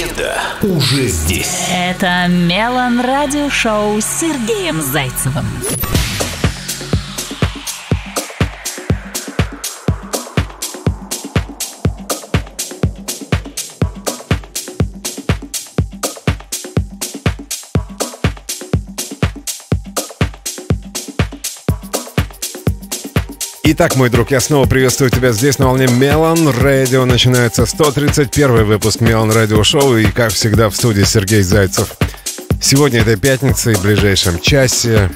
легенда уже здесь. Это Мелан Радио Шоу с Сергеем Зайцевым. Итак, мой друг, я снова приветствую тебя здесь на волне Мелан Радио. Начинается 131 выпуск Мелан Радио Шоу. И, как всегда, в студии Сергей Зайцев. Сегодня это пятница и в ближайшем часе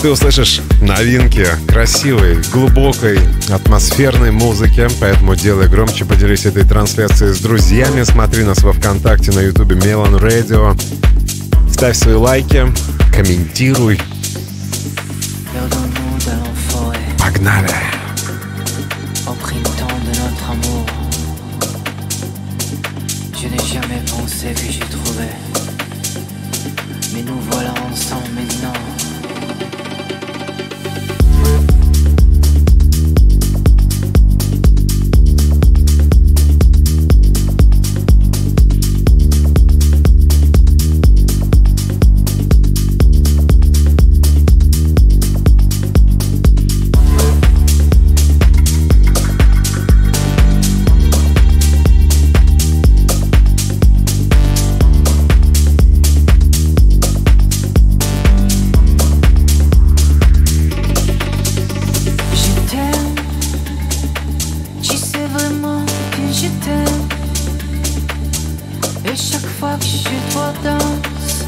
ты услышишь новинки красивой, глубокой, атмосферной музыки, поэтому делай громче, поделись этой трансляцией с друзьями, смотри нас во Вконтакте, на Ютубе Мелан Радио, ставь свои лайки, комментируй, Pagnaire. Au de notre amour, je n'ai jamais pensé que j'ai trouvé. Mais nous voilà ensemble maintenant. je suis trop dense.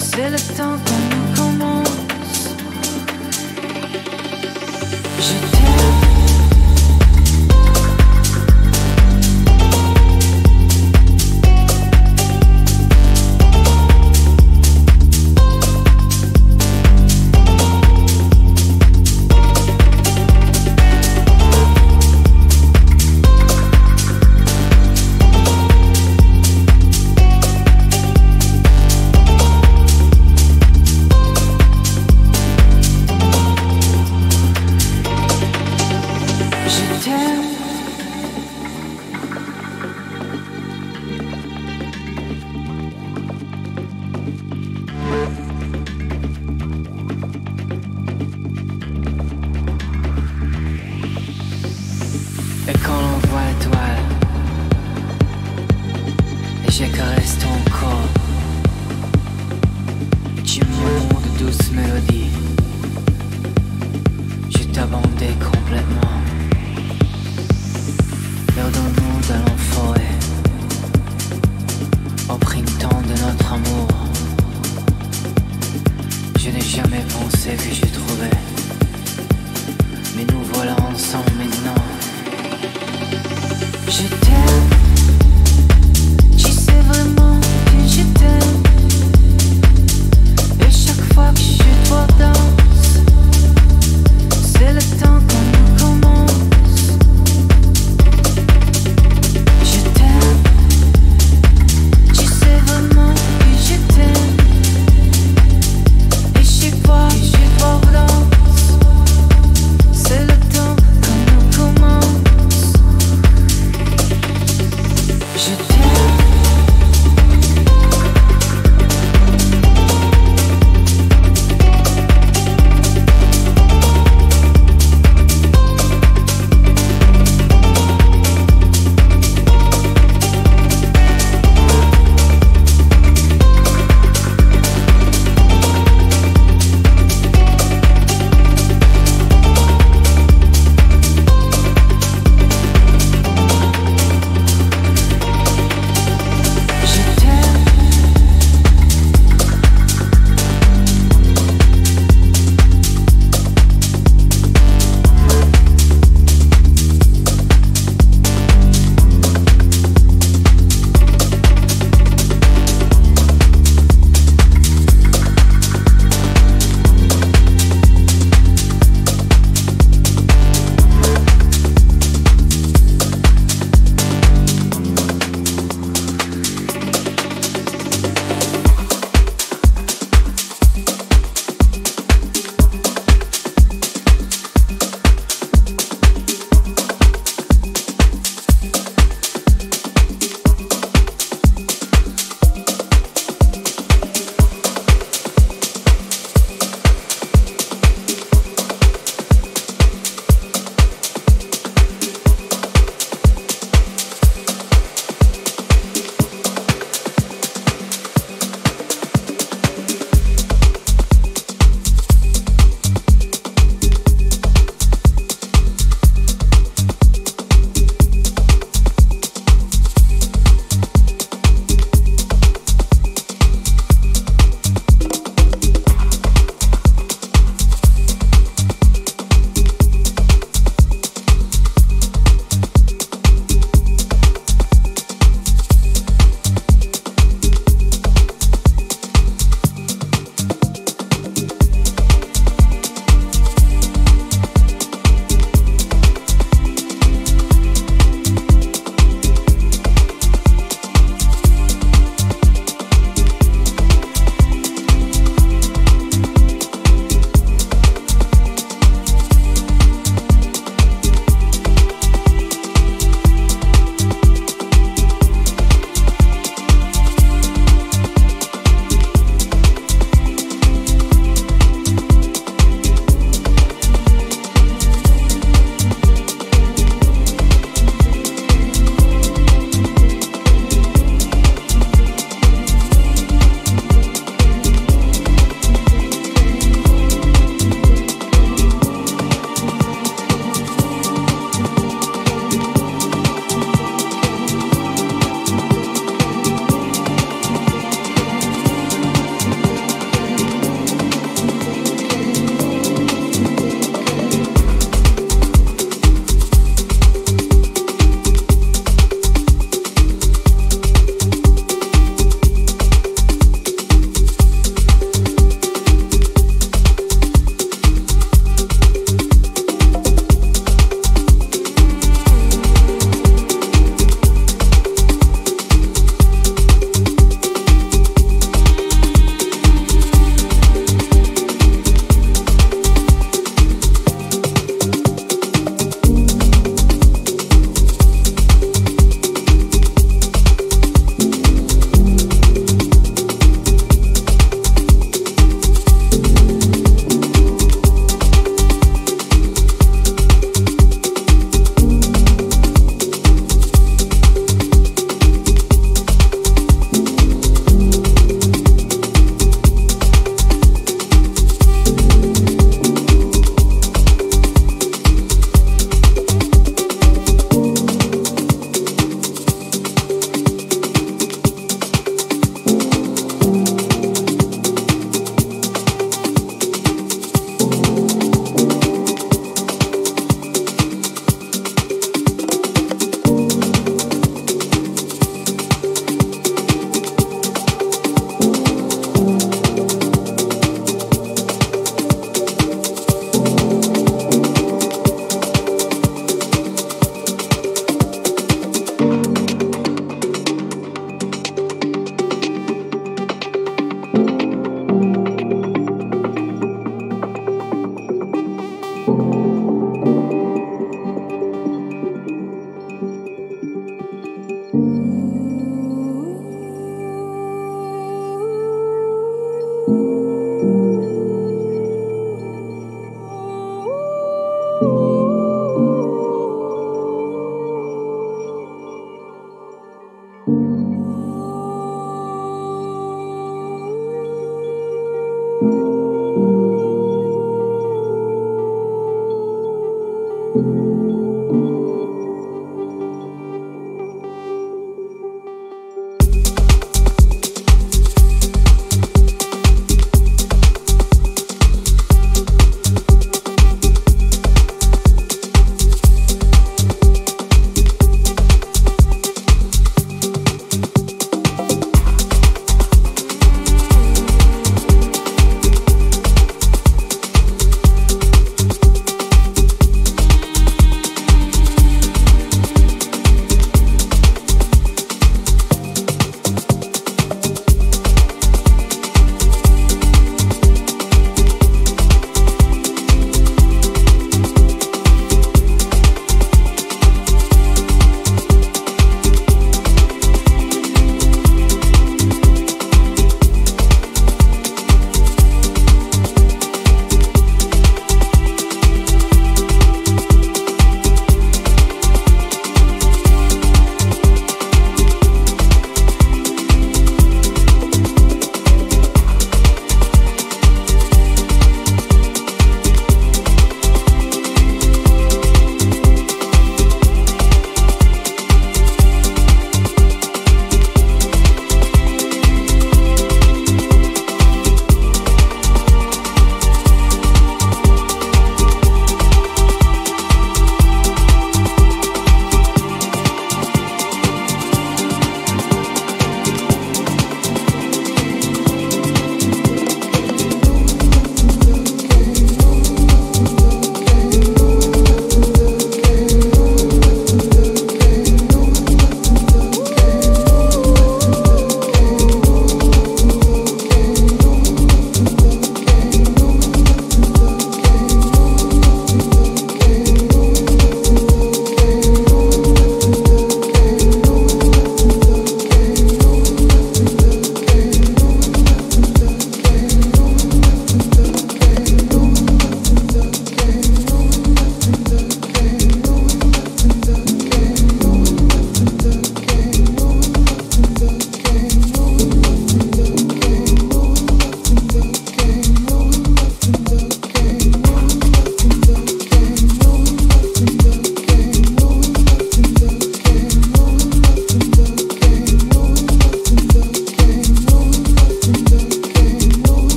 C'est le temps qu'on nous commence. Je.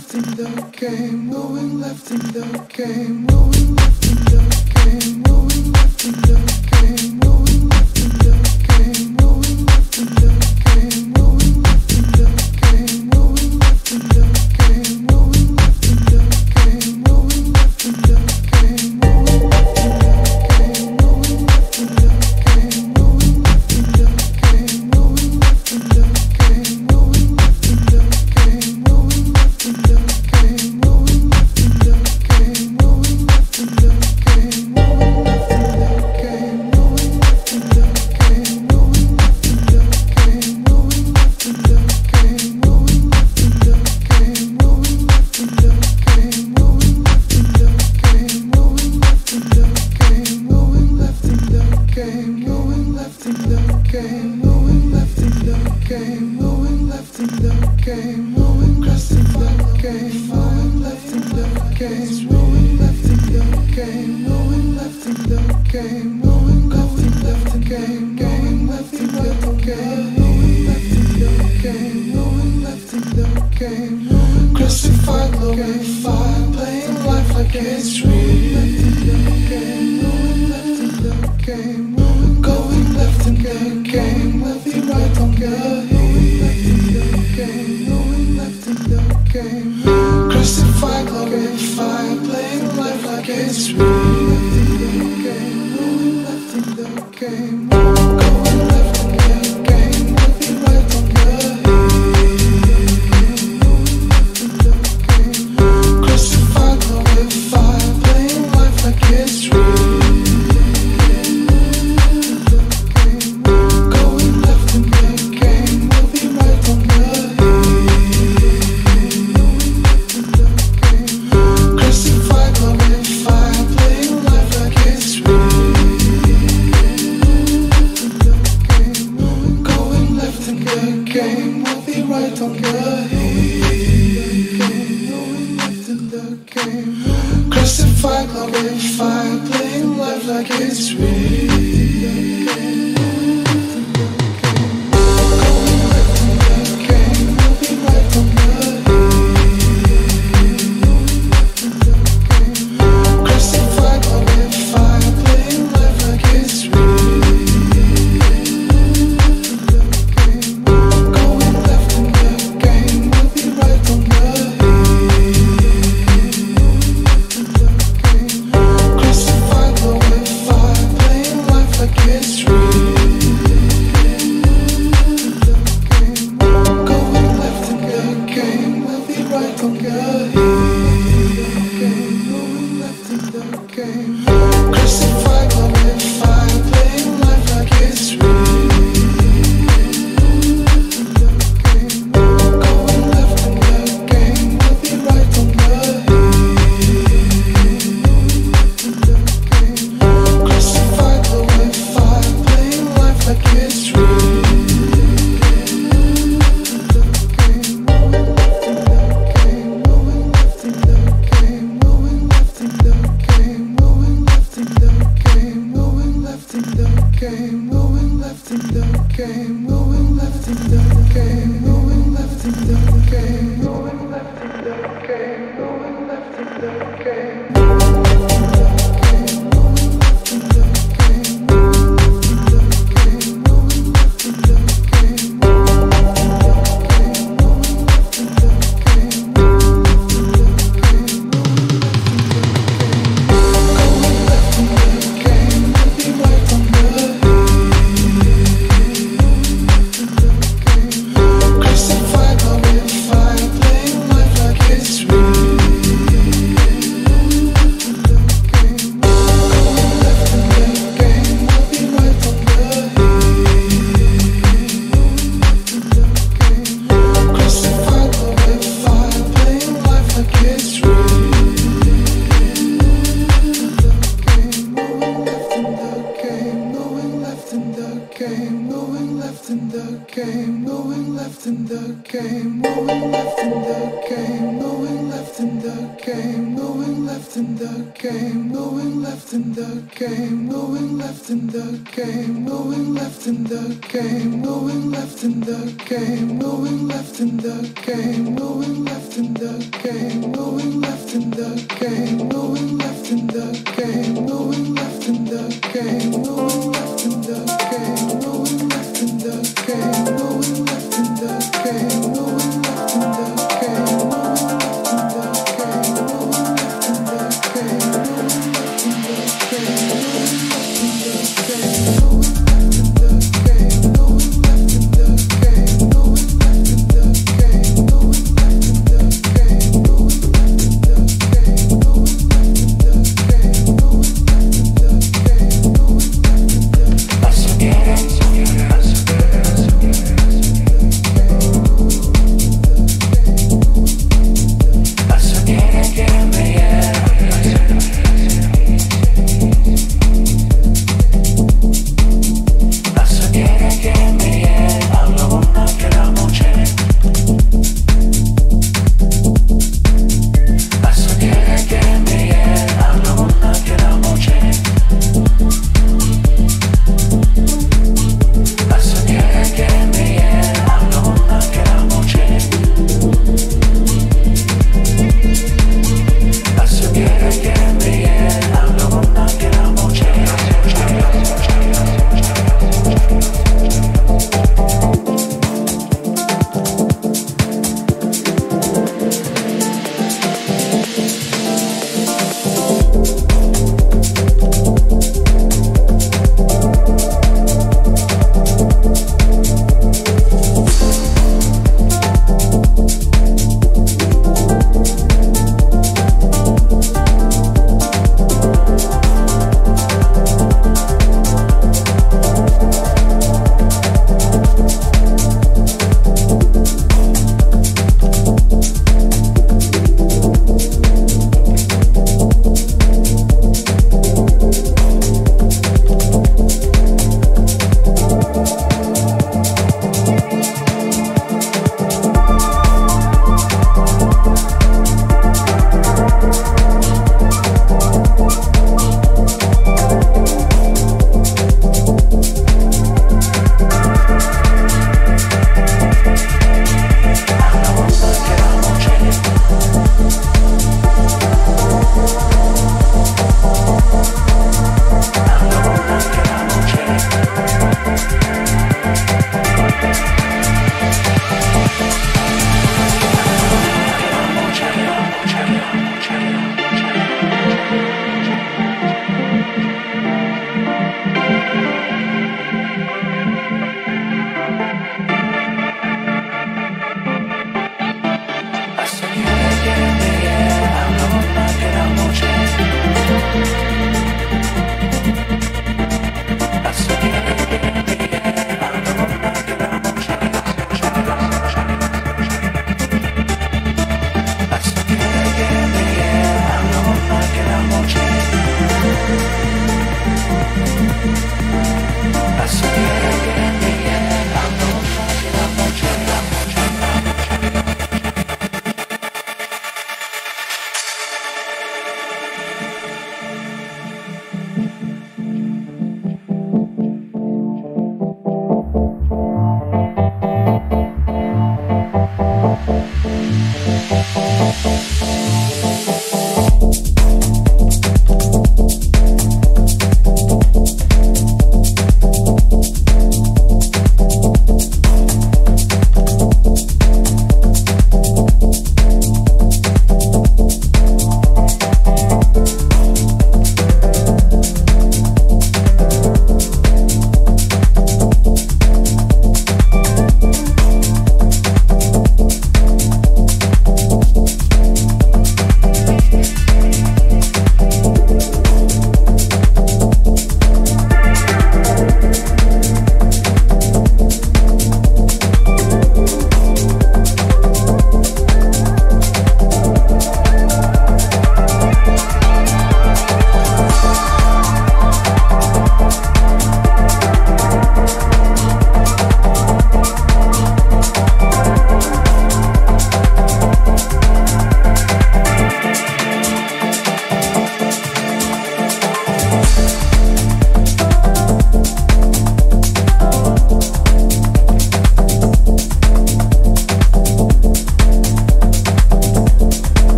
left in the game, going left in the game, going left.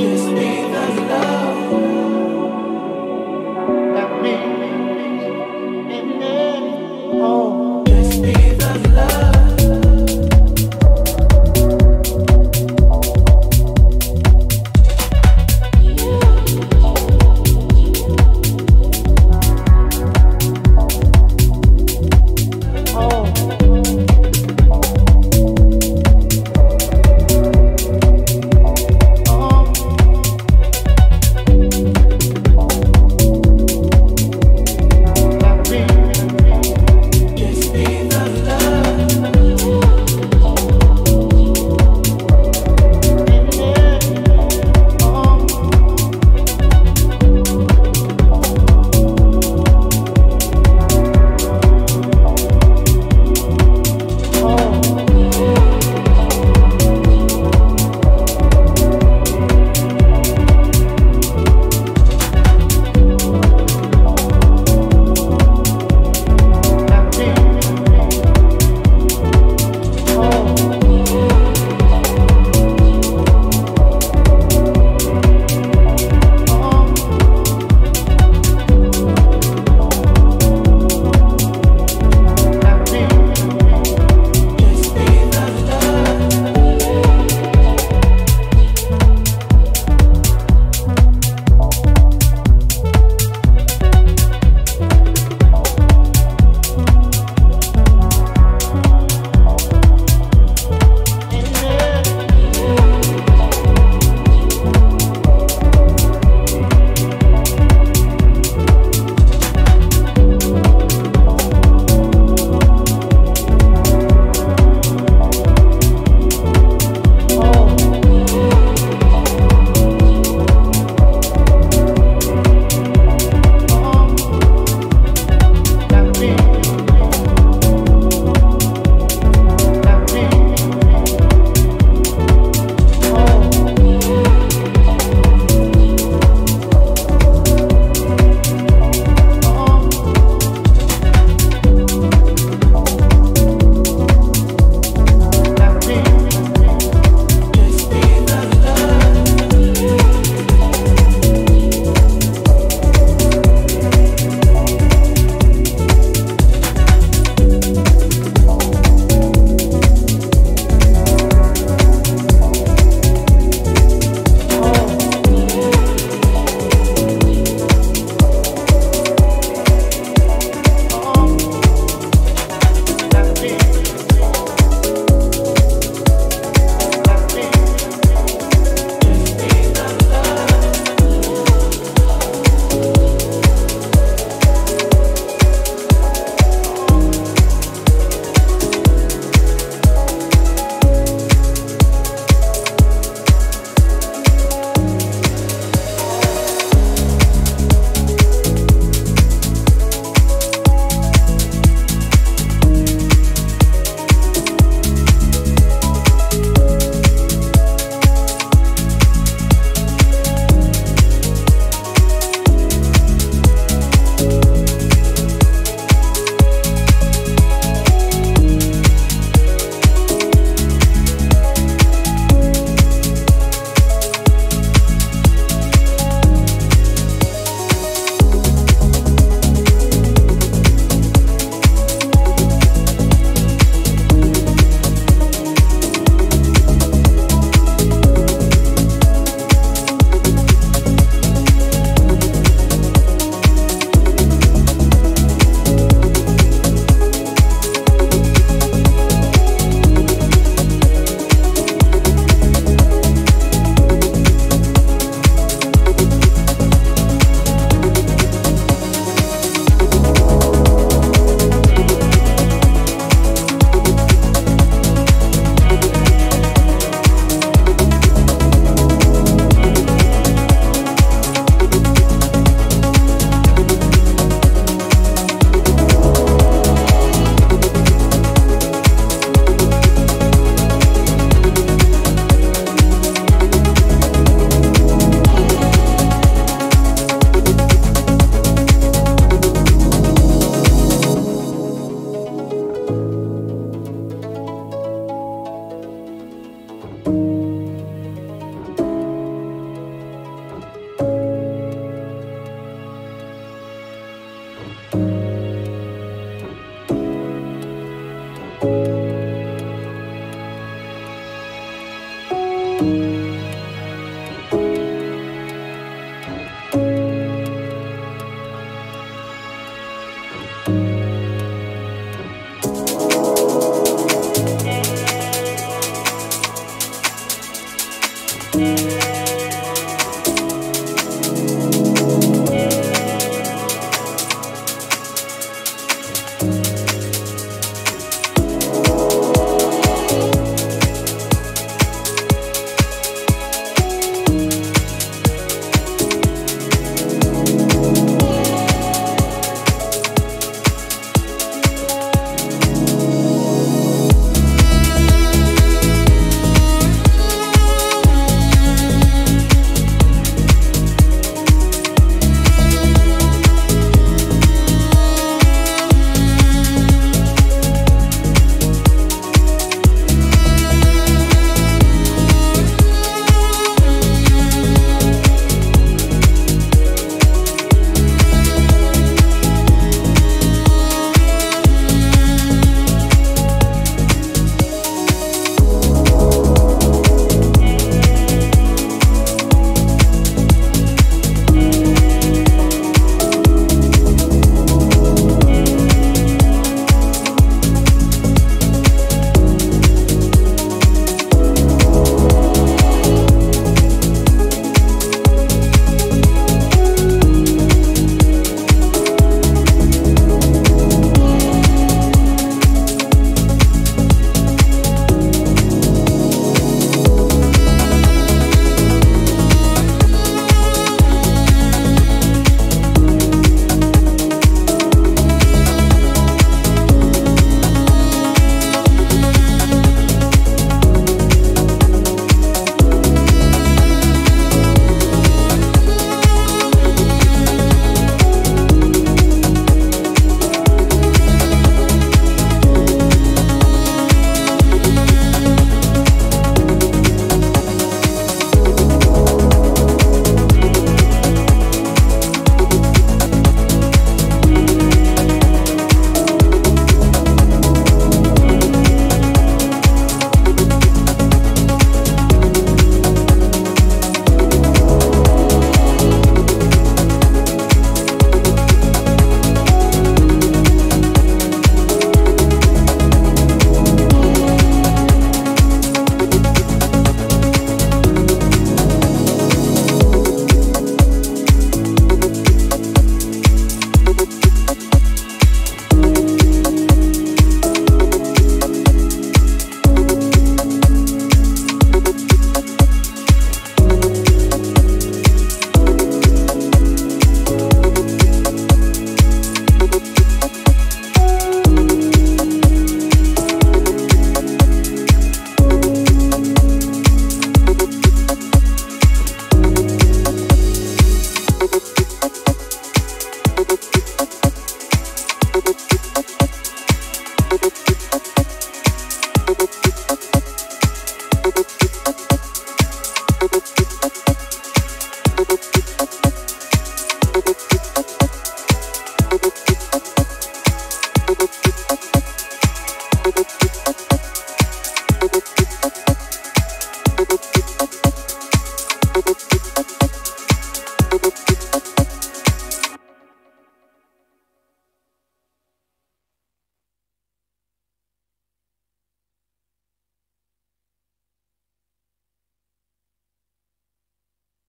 this.